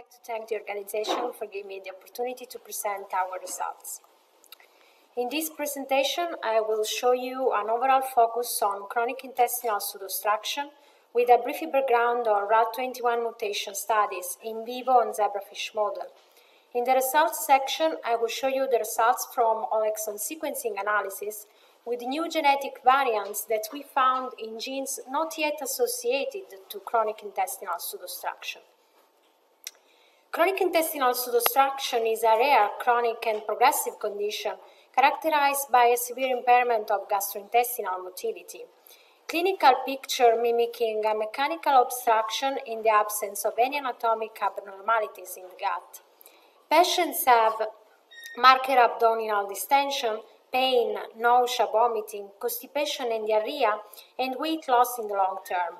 like to thank the organization for giving me the opportunity to present our results. In this presentation, I will show you an overall focus on chronic intestinal pseudo-obstruction with a brief background on RAD21 mutation studies in vivo and zebrafish model. In the results section, I will show you the results from whole exome sequencing analysis with new genetic variants that we found in genes not yet associated to chronic intestinal pseudo-obstruction. Chronic intestinal pseudo-obstruction is a rare, chronic, and progressive condition characterized by a severe impairment of gastrointestinal motility. Clinical picture mimicking a mechanical obstruction in the absence of any anatomic abnormalities in the gut. Patients have marked abdominal distension, pain, nausea, vomiting, constipation and diarrhea, and weight loss in the long term.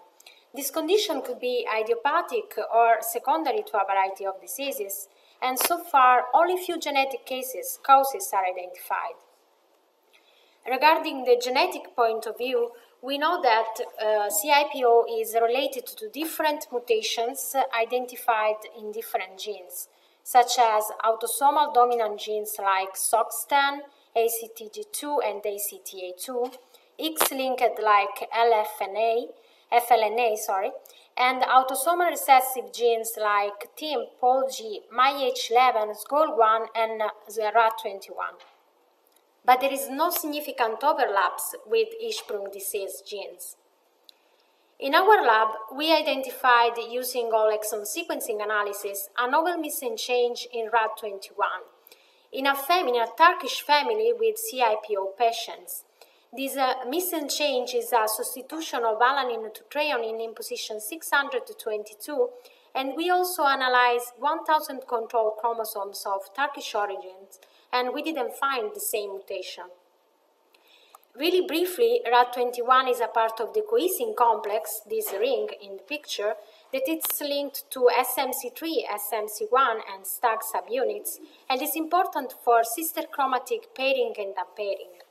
This condition could be idiopathic or secondary to a variety of diseases, and so far only few genetic cases causes are identified. Regarding the genetic point of view, we know that uh, CIPO is related to different mutations identified in different genes, such as autosomal dominant genes like SOX10, ACTG2 and ACTA2, X-linked like LFNA, FLNA, sorry, and autosomal recessive genes like TIM, POLG, MYH11, SGOL1, and RAD21. But there is no significant overlaps with Hirschsprung disease genes. In our lab, we identified using whole exome sequencing analysis a novel missense change in RAD21 in a a Turkish family with CIPO patients. This uh, missense change is a substitution of alanine to threonine in position 622, and we also analyzed 1,000 control chromosomes of Turkish origins, and we didn't find the same mutation. Really briefly, RAD21 is a part of the cohesin complex, this ring in the picture, that it's linked to SMC3, SMC1, and STAG subunits, and is important for sister chromatid pairing and unpairing.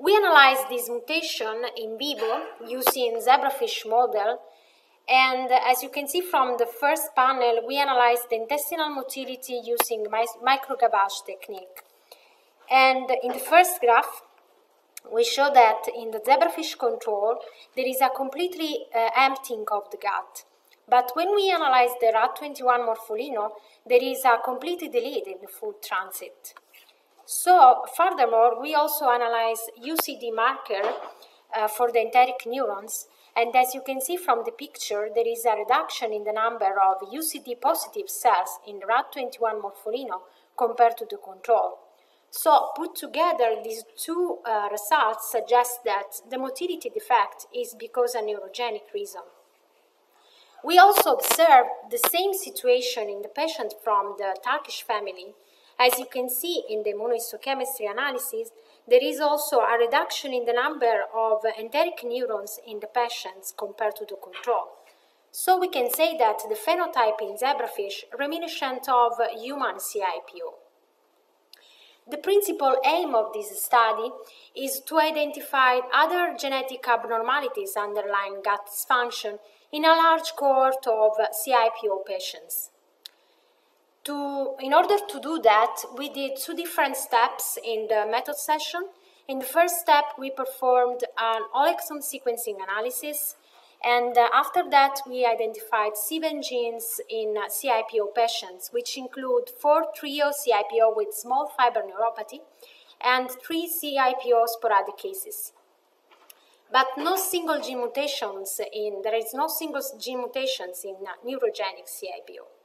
We analyzed this mutation in vivo using zebrafish model, and as you can see from the first panel, we analyzed the intestinal motility using microgavage technique. And in the first graph, we show that in the zebrafish control, there is a completely uh, emptying of the gut. But when we analyze the RAD21 morpholino, there is a completely delete in the food transit. So, furthermore, we also analyze UCD marker uh, for the enteric neurons, and as you can see from the picture, there is a reduction in the number of UCD positive cells in RAD21 morpholino compared to the control. So put together, these two uh, results suggest that the motility defect is because of neurogenic reason. We also observed the same situation in the patient from the Turkish family. As you can see in the immunohistochemistry analysis, there is also a reduction in the number of enteric neurons in the patients compared to the control. So we can say that the phenotype in zebrafish reminiscent of human CIPO. The principal aim of this study is to identify other genetic abnormalities underlying gut dysfunction in a large cohort of CIPO patients. To, in order to do that, we did two different steps in the method session. In the first step, we performed an whole exome sequencing analysis and uh, after that, we identified seven genes in uh, CIPO patients, which include four trio CIPO with small fiber neuropathy and three CIPO sporadic cases. But no single gene mutations in, there is no single gene mutations in uh, neurogenic CIPO.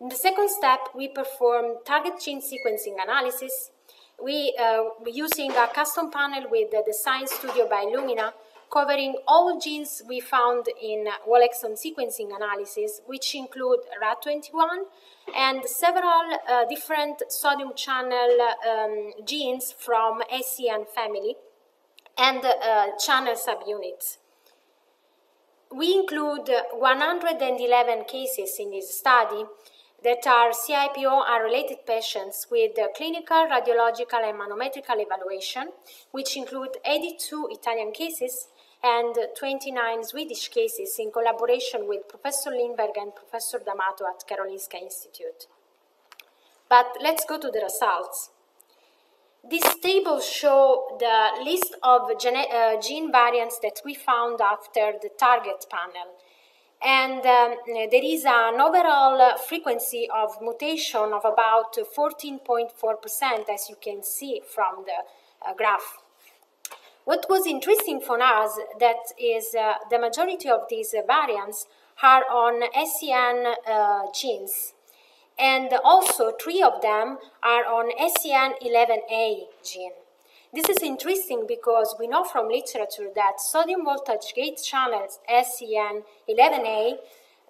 In the second step, we performed target gene sequencing analysis. We, uh, using a custom panel with the Design Studio by Illumina, covering all genes we found in whole exome sequencing analysis, which include RAD21 and several uh, different sodium channel um, genes from SCN family and uh, channel subunits. We include 111 cases in this study that are CIPO unrelated patients with clinical, radiological, and manometrical evaluation, which include 82 Italian cases and 29 Swedish cases in collaboration with Professor Lindberg and Professor D'Amato at Karolinska Institute. But let's go to the results. These tables show the list of gene, uh, gene variants that we found after the target panel. And um, there is an overall frequency of mutation of about 14.4%, as you can see from the uh, graph. What was interesting for us that is uh, the majority of these variants are on SCN uh, genes and also three of them are on SCN11A gene. This is interesting because we know from literature that sodium voltage gate channels SCN11A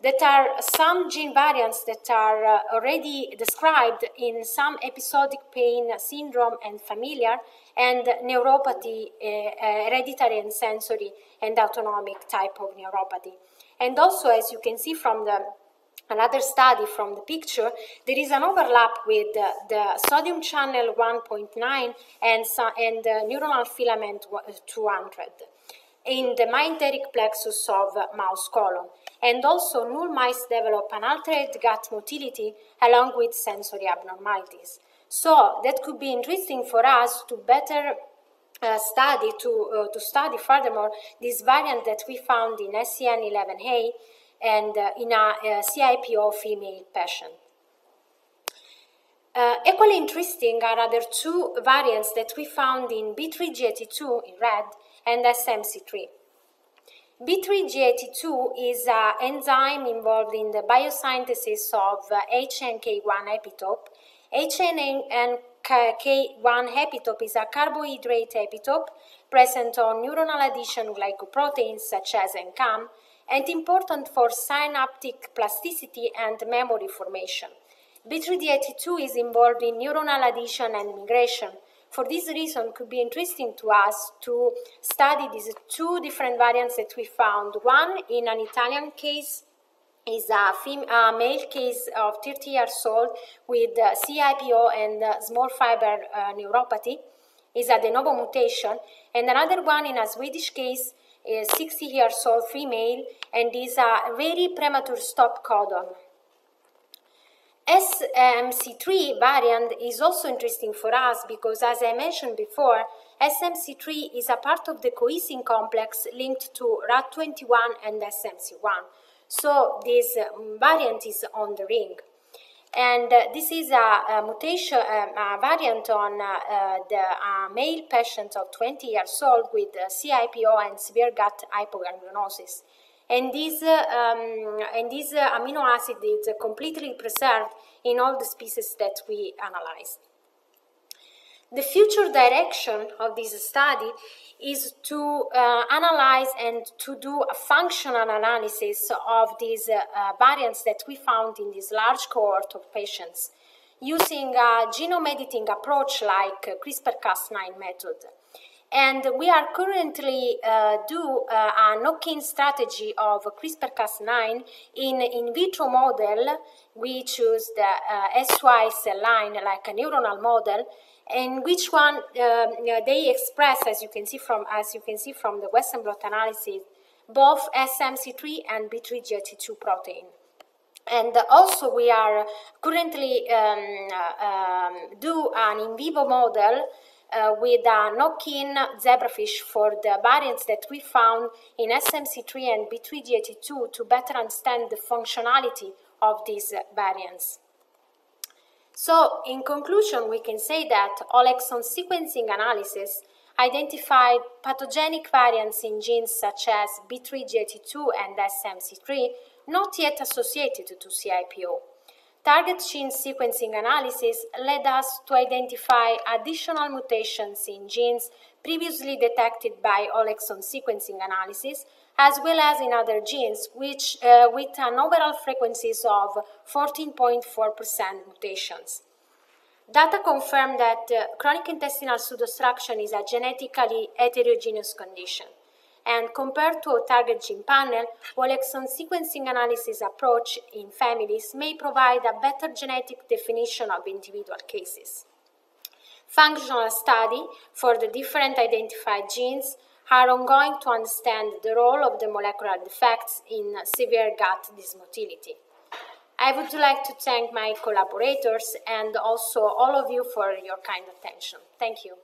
that are some gene variants that are uh, already described in some episodic pain syndrome and familiar and neuropathy, uh, uh, hereditary and sensory and autonomic type of neuropathy. And also, as you can see from the another study from the picture, there is an overlap with the, the sodium channel 1.9 and, and the neuronal filament 200 in the myenteric plexus of mouse colon. And also, null mice develop an altered gut motility along with sensory abnormalities. So that could be interesting for us to better uh, study to uh, to study furthermore this variant that we found in SCN11A and uh, in a, a CIPO female patient. Uh, equally interesting are other two variants that we found in B3GAT2 in red and SMC3. B3GAT2 is an enzyme involved in the biosynthesis of uh, HNK1 epitope. HNK1 epitope is a carbohydrate epitope present on neuronal adhesion glycoproteins such as NCAM and important for synaptic plasticity and memory formation. B3GAT2 is involved in neuronal addition and migration. For this reason, could be interesting to us to study these two different variants that we found. One in an Italian case is a, a male case of 30 years old with uh, CIPO and uh, small fiber uh, neuropathy, is a de novo mutation, and another one in a Swedish case is 60 years old female and is a very premature stop codon. SMC3 variant is also interesting for us because, as I mentioned before, SMC3 is a part of the cohesin complex linked to RAD21 and SMC1. So this um, variant is on the ring. And uh, this is a, a mutation, um, a variant on uh, uh, the uh, male patient of 20 years old with CIPO and severe gut hypoganglionosis. And this, um, and this amino acid is completely preserved in all the species that we analyzed. The future direction of this study is to uh, analyze and to do a functional analysis of these uh, uh, variants that we found in this large cohort of patients using a genome editing approach like CRISPR-Cas9 method. And we are currently uh, do uh, a knock-in strategy of CRISPR-Cas9 in in vitro model. We choose the uh, SY cell line like a neuronal model in which one um, they express, as you can see from as you can see from the Western blot analysis, both SMC3 and B3GAT2 protein. And also we are currently um, um, do an in vivo model uh, with a knock-in zebrafish for the variants that we found in SMC3 and B3GAT2 to better understand the functionality of these variants. So, in conclusion, we can say that whole sequencing analysis identified pathogenic variants in genes such as B3GAT2 and SMC3 not yet associated to CIPO. Target gene sequencing analysis led us to identify additional mutations in genes previously detected by whole sequencing analysis, as well as in other genes, which uh, with an overall frequencies of 14.4% mutations. Data confirm that uh, chronic intestinal pseudo-obstruction is a genetically heterogeneous condition. And compared to a target gene panel, whole exome sequencing analysis approach in families may provide a better genetic definition of individual cases. Functional study for the different identified genes are ongoing to understand the role of the molecular defects in severe gut dysmotility. I would like to thank my collaborators and also all of you for your kind attention. Thank you.